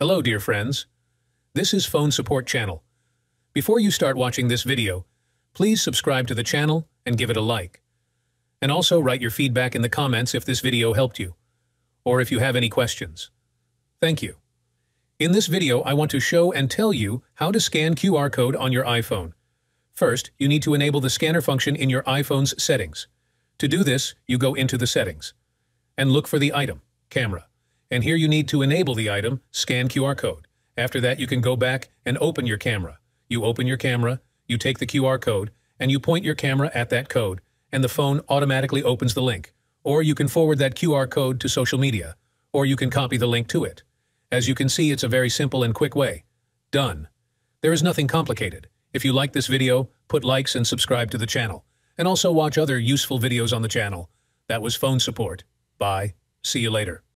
Hello, dear friends. This is Phone Support Channel. Before you start watching this video, please subscribe to the channel and give it a like. And also write your feedback in the comments if this video helped you, or if you have any questions. Thank you. In this video, I want to show and tell you how to scan QR code on your iPhone. First, you need to enable the scanner function in your iPhone's settings. To do this, you go into the settings and look for the item, camera. And here you need to enable the item, scan QR code. After that, you can go back and open your camera. You open your camera, you take the QR code, and you point your camera at that code, and the phone automatically opens the link. Or you can forward that QR code to social media, or you can copy the link to it. As you can see, it's a very simple and quick way. Done. There is nothing complicated. If you like this video, put likes and subscribe to the channel. And also watch other useful videos on the channel. That was phone support. Bye. See you later.